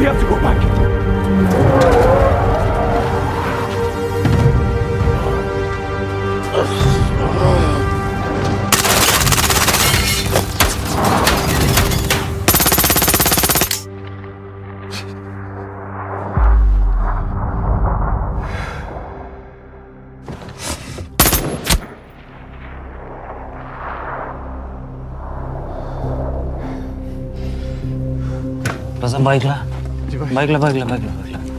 We have to go back. Perasaan baiklah. Bike ला bike ला bike ला bike ला।